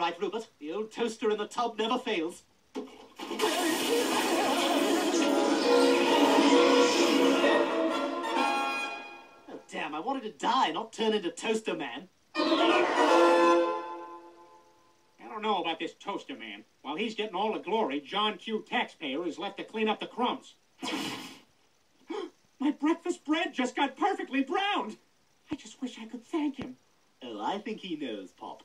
right, Rupert. The old toaster in the tub never fails. Oh, damn, I wanted to die, not turn into Toaster Man. I don't know about this toaster man. While he's getting all the glory, John Q. Taxpayer is left to clean up the crumbs. My breakfast bread just got perfectly browned. I just wish I could thank him. Oh, I think he knows, Pop.